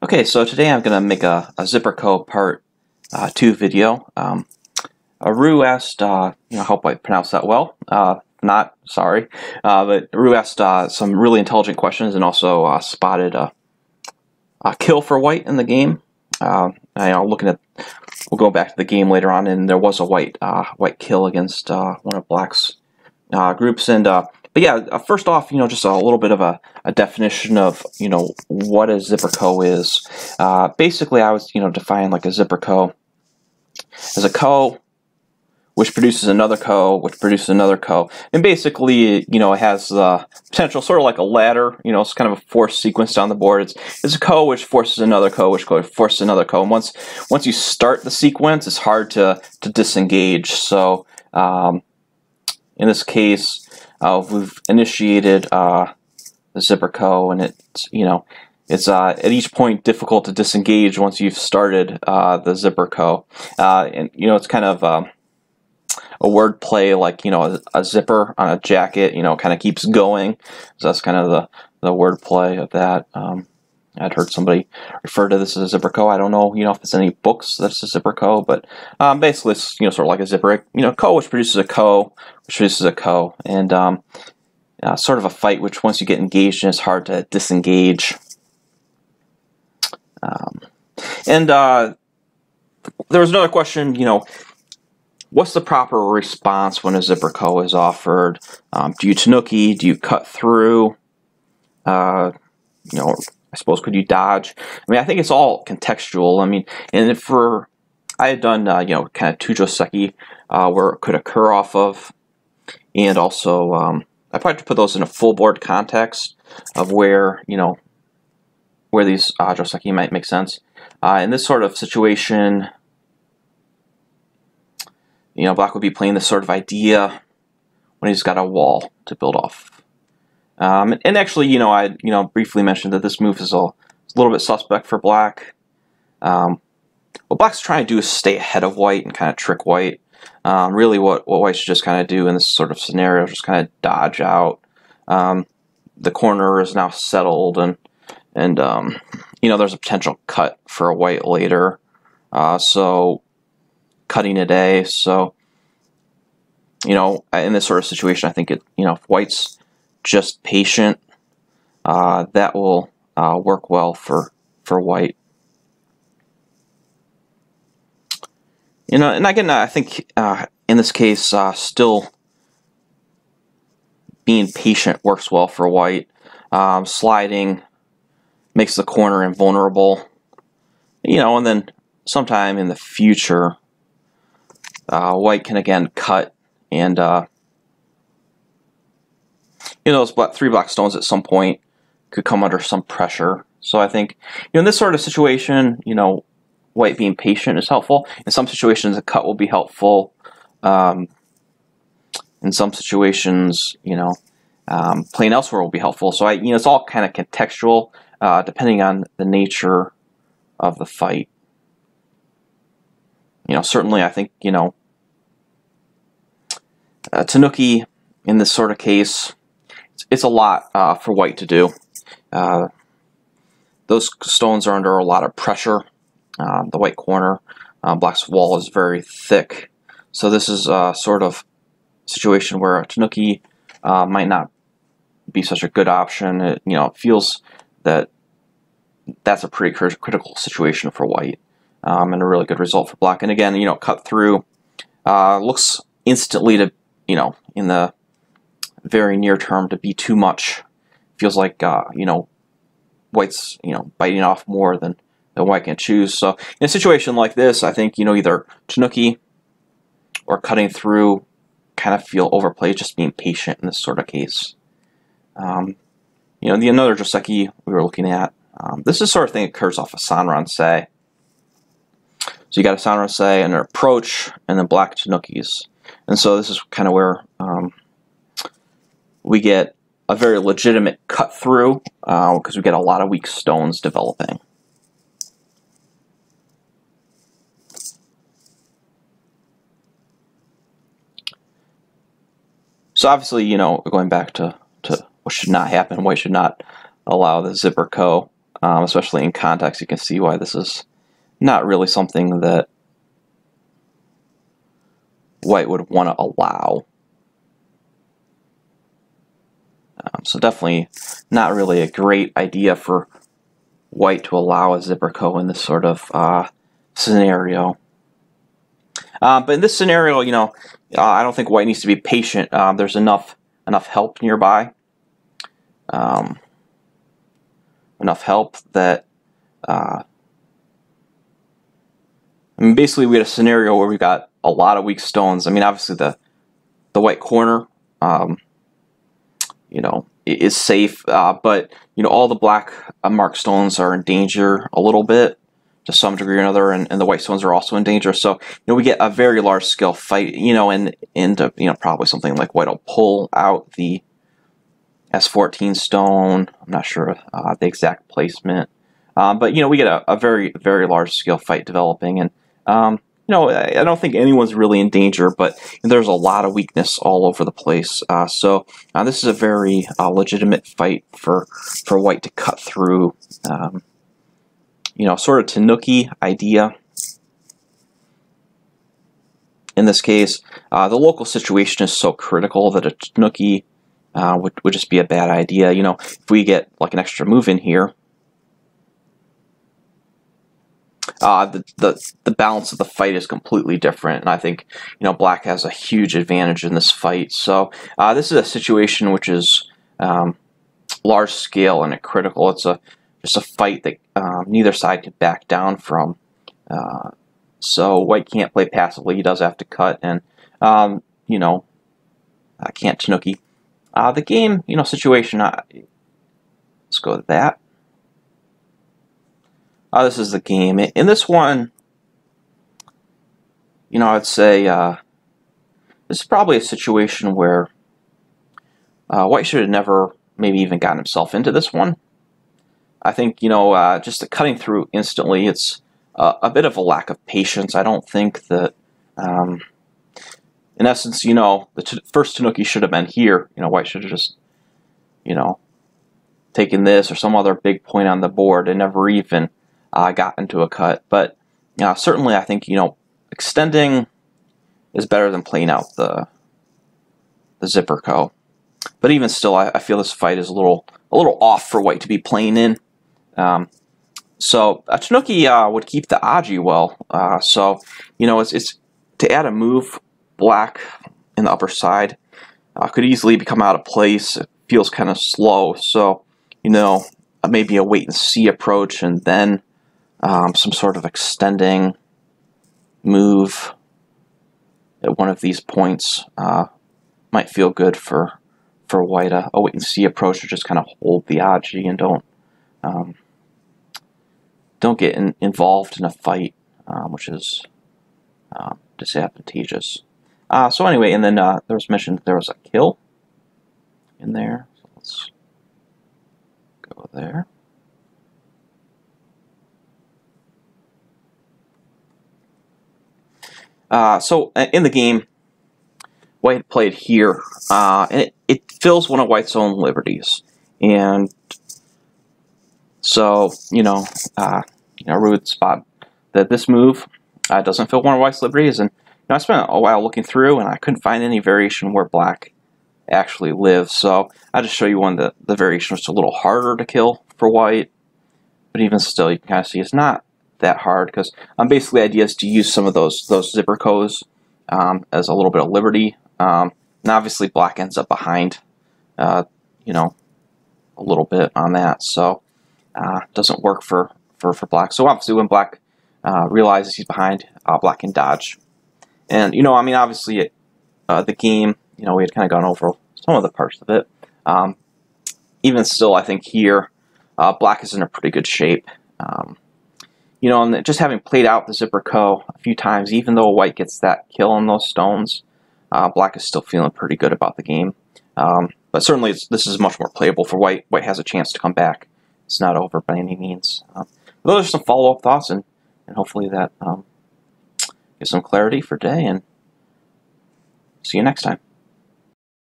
Okay, so today I'm going to make a, a Zipper Ko part uh, 2 video. Um, Rue asked, uh, you know, I hope I pronounced that well. Uh, not, sorry. Uh, but Rue asked uh, some really intelligent questions and also uh, spotted a, a, kill for white in the game. I know, looking at, we'll go back to the game later on, and there was a white white kill against one of Black's groups. And but yeah, uh, first off, you know, just a little bit of a, a definition of, you know, what a zipper ko is. Uh, basically, I was, you know, define like a zipper ko as a ko which produces another ko, which produces another ko. And basically, you know, it has the potential sort of like a ladder, you know, it's kind of a force sequence down the board. It's, it's a ko which forces another ko, which forces another ko. And once once you start the sequence, it's hard to, to disengage. So um, in this case, uh, we've initiated uh, the Zipper Ko, and it's you know it's uh, at each point difficult to disengage once you've started uh, the Zipper Ko, uh, and you know it's kind of um, a word play like you know a, a, zipper on a jacket, you know, kind of keeps going. So that's kind of the the word play of that. Um, I'd heard somebody refer to this as a Zipper Ko. I don't know, you know, if it's any books that's a Zipper Ko. but um, basically it's, you know, sort of like a zipper, you know, ko which produces a ko, which produces a ko, and um, uh, sort of a fight which once you get engaged in, it's hard to disengage. Um, and uh, there was another question, you know, what's the proper response when a Zipper Ko. is offered? Um, do you tenuki? Do you cut through? Uh, you know, I suppose could you dodge? I mean, I think it's all contextual. I mean, and for I had done uh, you know kind of two joseki uh, where it could occur off of, and also um, I to put those in a full board context of where you know where these uh, joseki might make sense. Uh, in this sort of situation, you know, Black would be playing this sort of idea when he's got a wall to build off um, and actually, you know, I you know briefly mentioned that this move is a, little bit suspect for black. Um, what black's trying to do is stay ahead of white and kind of trick white. Um, really, what, what white should just kind of do in this sort of scenario is just kind of dodge out. Um, the corner is now settled, and and um, you know there's a potential cut for a white later. Uh, so cutting a day. So you know, in this sort of situation, I think it you know if white's just patient, uh, that will uh, work well for, for white. You know, and again, I think uh, in this case, uh, still being patient works well for white. Um, sliding makes the corner invulnerable. You know, and then sometime in the future, uh, white can again cut and uh, you know, those black, three black stones at some point could come under some pressure. So I think, you know, in this sort of situation, you know, white being patient is helpful. In some situations, a cut will be helpful. Um, in some situations, you know, um, playing elsewhere will be helpful. So I, you know, it's all kind of contextual, uh, depending on the nature of the fight. You know, certainly, I think you know, uh, Tenuki in this sort of case it's a lot uh, for white to do. Uh, those stones are under a lot of pressure. Uh, the white corner, uh, black's wall is very thick. So this is a sort of situation where a Tenuki uh, might not be such a good option. It, you know, it feels that that's a pretty critical situation for white um, and a really good result for black. And again, you know, cut through uh, looks instantly to, you know, in the very near term to be too much. Feels like uh, you know, white's you know biting off more than than white can choose. So in a situation like this, I think you know either Tenuki or cutting through kind of feel overplayed. Just being patient in this sort of case. Um, you know, the another Joseki we were looking at. Um, this is sort of thing that occurs off of Sanren-sei. So you got a Sanren-sei and an approach, and then black Tenukis. And so this is kind of where um, we get a very legitimate cut through because uh, we get a lot of weak stones developing. So obviously, you know, going back to, to what should not happen, why should not allow the Zipper Ko. um, especially in context, you can see why this is not really something that white would want to allow. Um, so definitely not really a great idea for white to allow a zipper ko in this sort of uh, scenario. Uh, but in this scenario, you know, uh, I don't think white needs to be patient. Um, there's enough enough help nearby. Um, enough help that uh, I mean, basically we had a scenario where we got a lot of weak stones. I mean, obviously the the white corner, um, you know, is safe, uh, but you know all the black uh, mark stones are in danger a little bit to some degree or another, and, and the white stones are also in danger. So you know we get a very large scale fight, you know, and into you know probably something like white will pull out the S14 stone. I'm not sure uh, the exact placement, um, but you know we get a, a very very large scale fight developing, and um, you know, I don't think anyone's really in danger, but there's a lot of weakness all over the place. Uh, so uh, this is a very uh, legitimate fight for for White to cut through. Um, you know, sort of Tenuki idea. In this case, uh, the local situation is so critical that a Tenuki uh, would, would just be a bad idea. You know, if we get like an extra move in here, uh, the, the the balance of the fight is completely different, and I think you know Black has a huge advantage in this fight. So uh, this is a situation which is um, large scale and critical. It's a just a fight that um, neither side can back down from. Uh, so White can't play passively; he does have to cut, and um, you know, I can't Tenuki. Uh, the game, you know, situation. let's go to that. Oh, this is the game. In this one, you know, I'd say uh, this is probably a situation where uh, White should have never maybe even gotten himself into this one. I think, you know, uh, just cutting through instantly, it's uh, a bit of a lack of patience. I don't think that, um, in essence, you know, the first Tenuki should have been here. You know, White should have just, you know, taken this or some other big point on the board and never even uh, got into a cut. But uh, certainly, I think you know extending is better than playing out the the zipper ko. But even still, I, I, feel this fight is a little a little off for White to be playing in. Um, so a Tenuki uh, would keep the Aji well. Uh, so you know, it's, it's to add a move black in the upper side uh, could easily become out of place. It feels kind of slow. So you know, maybe a wait and see approach, and then um, some sort of extending move at one of these points uh, might feel good for for white. A, a wait and see approach to just kind of hold the Aji and don't um, don't get in, involved in a fight, um, which is uh, disadvantageous. Uh, so anyway, and then uh, there was mentioned there was a kill in there. So let's go there. Uh, so uh, in the game, White played here, uh, and it, it, fills one of White's own liberties. And so, you know, uh, you know, Ru would spot that this move uh, doesn't fill one of White's liberties. And you know, I spent a while looking through, and I couldn't find any variation where Black actually lives. So I'll just show you one that the variation was a little harder to kill for White. But even still, you can kind of see it's not that hard because um, basically the idea is to use some of those those zipper codes um, as a little bit of liberty. Um, and obviously black ends up behind, uh, you know, a little bit on that. So uh, doesn't work for, for, for black. So obviously when black uh, realizes he's behind, uh, black can dodge. And, you know, I mean, obviously it, uh, the game, you know, we had kind of gone over some of the parts of it. Um, even still, I think here, uh, black is in a pretty good shape. Um, you know, and just having played out the Zipper Ko a few times, even though White gets that kill on those stones, uh, Black is still feeling pretty good about the game. Um, but certainly, this is much more playable for White. White has a chance to come back. It's not over by any means. Um, those are some follow-up thoughts, and, and hopefully that um, gives some clarity for day, and see you next time.